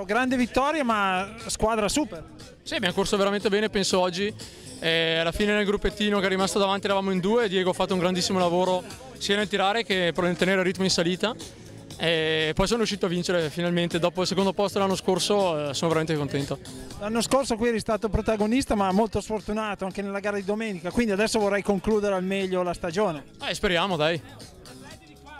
Dicevo, grande vittoria ma squadra super. Sì, abbiamo corso veramente bene, penso oggi. Eh, alla fine nel gruppettino che è rimasto davanti eravamo in due, Diego ha fatto un grandissimo lavoro sia nel tirare che nel tenere il ritmo in salita. E poi sono riuscito a vincere finalmente, dopo il secondo posto l'anno scorso eh, sono veramente contento. L'anno scorso qui eri stato protagonista ma molto sfortunato anche nella gara di domenica, quindi adesso vorrei concludere al meglio la stagione. Eh, speriamo dai.